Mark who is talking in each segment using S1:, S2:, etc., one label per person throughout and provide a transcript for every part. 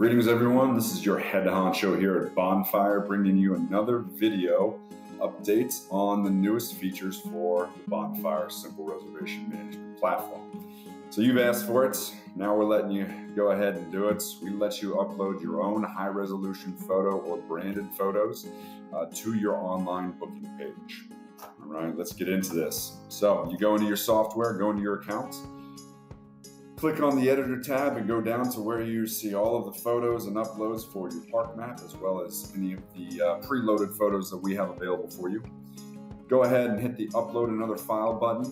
S1: Greetings, everyone. This is your head honcho here at Bonfire, bringing you another video updates on the newest features for the Bonfire Simple Reservation Management platform. So you've asked for it. Now we're letting you go ahead and do it. We let you upload your own high resolution photo or branded photos uh, to your online booking page. All right, let's get into this. So you go into your software, go into your account Click on the editor tab and go down to where you see all of the photos and uploads for your park map, as well as any of the uh, preloaded photos that we have available for you. Go ahead and hit the upload another file button.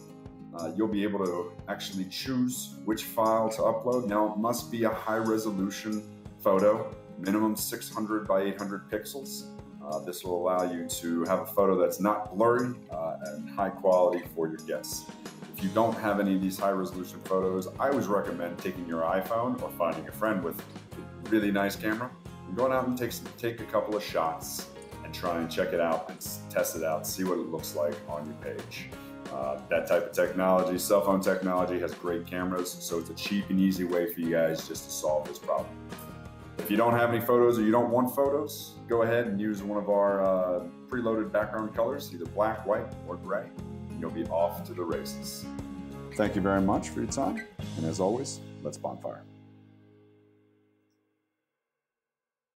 S1: Uh, you'll be able to actually choose which file to upload. Now, it must be a high resolution photo, minimum 600 by 800 pixels. Uh, this will allow you to have a photo that's not blurry uh, and high quality for your guests. If you don't have any of these high resolution photos, I always recommend taking your iPhone or finding a friend with a really nice camera and going out and take, some, take a couple of shots and try and check it out and test it out, see what it looks like on your page. Uh, that type of technology, cell phone technology, has great cameras, so it's a cheap and easy way for you guys just to solve this problem. If you don't have any photos or you don't want photos, go ahead and use one of our uh, preloaded background colors, either black, white, or gray you'll be off to the races. Thank you very much for your time. And as always, let's bonfire.